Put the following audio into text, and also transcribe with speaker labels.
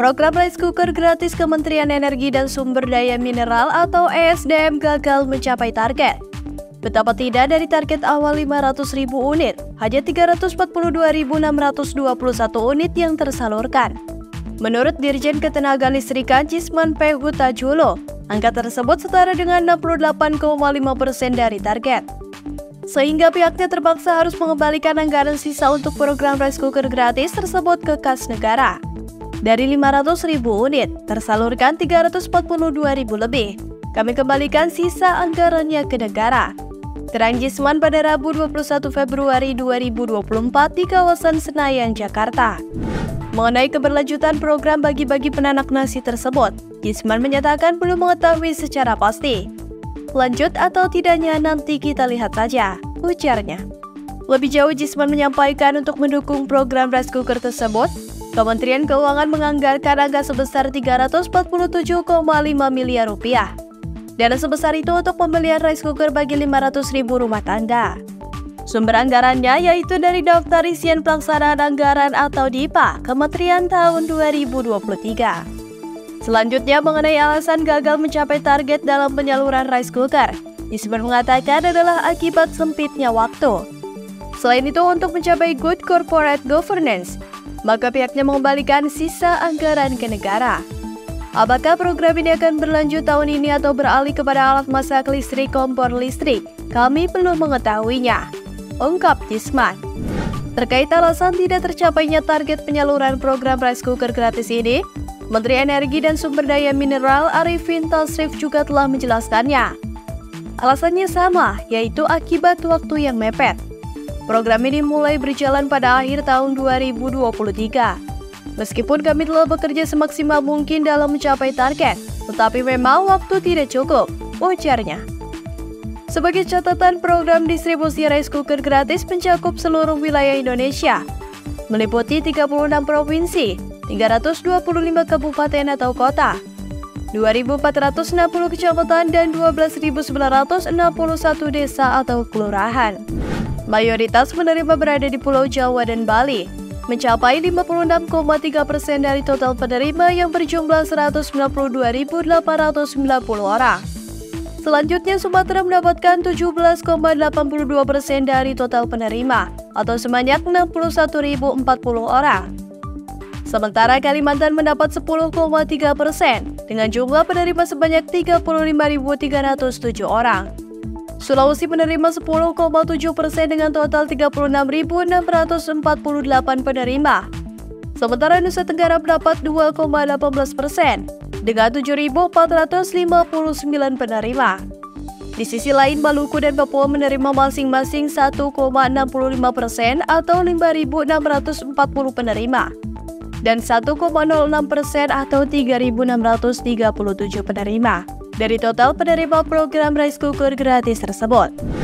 Speaker 1: Program rice cooker gratis Kementerian Energi dan Sumber Daya Mineral atau ESDM gagal mencapai target. Betapa tidak dari target awal 500.000 unit, hanya 342.621 unit yang tersalurkan. Menurut Dirjen Ketenaga Listrikan Cisman P. Hutajulo, angka tersebut setara dengan 68,5 persen dari target. Sehingga pihaknya terpaksa harus mengembalikan anggaran sisa untuk program rice cooker gratis tersebut ke kas negara. Dari 500 ribu unit, tersalurkan 342 ribu lebih. Kami kembalikan sisa anggarannya ke negara. Terang Jisman pada Rabu 21 Februari 2024 di kawasan Senayan, Jakarta. Mengenai keberlanjutan program bagi-bagi penanak nasi tersebut, Jisman menyatakan belum mengetahui secara pasti. Lanjut atau tidaknya nanti kita lihat saja, ujarnya. Lebih jauh Jisman menyampaikan untuk mendukung program rice cooker tersebut, Kementerian Keuangan menganggarkan angka sebesar 347,5 miliar rupiah. Dana sebesar itu untuk pembelian rice cooker bagi 500 ribu rumah tangga. Sumber anggarannya yaitu dari Daftar Isian Pelaksanaan Anggaran atau DIPA Kementerian tahun 2023. Selanjutnya mengenai alasan gagal mencapai target dalam penyaluran rice cooker, Isman mengatakan adalah akibat sempitnya waktu. Selain itu untuk mencapai good corporate governance, maka pihaknya mengembalikan sisa anggaran ke negara. Apakah program ini akan berlanjut tahun ini atau beralih kepada alat masak listrik kompor listrik? Kami belum mengetahuinya. Ungkap Jisman. Terkait alasan tidak tercapainya target penyaluran program rice cooker gratis ini, Menteri Energi dan Sumber Daya Mineral Arifin Tasrif juga telah menjelaskannya. Alasannya sama, yaitu akibat waktu yang mepet. Program ini mulai berjalan pada akhir tahun 2023. Meskipun kami telah bekerja semaksimal mungkin dalam mencapai target, tetapi memang waktu tidak cukup, ujarnya. Sebagai catatan, program distribusi rice cooker gratis mencakup seluruh wilayah Indonesia, meliputi 36 provinsi, 325 kabupaten atau kota, 2.460 kecamatan, dan 12.961 desa atau kelurahan. Mayoritas menerima berada di Pulau Jawa dan Bali, mencapai 56,3 persen dari total penerima yang berjumlah 192.890 orang. Selanjutnya, Sumatera mendapatkan 17,82 persen dari total penerima, atau sebanyak 61.040 orang. Sementara Kalimantan mendapat 10,3 persen, dengan jumlah penerima sebanyak 35.307 orang. Sulawesi menerima 10,7 persen dengan total 36.648 penerima. Sementara Nusa Tenggara mendapat 2,18 persen dengan 7.459 penerima. Di sisi lain, Maluku dan Papua menerima masing-masing 1,65 persen atau 5.640 penerima dan 1,06 persen atau 3.637 penerima dari total penerima program rice cooker gratis tersebut.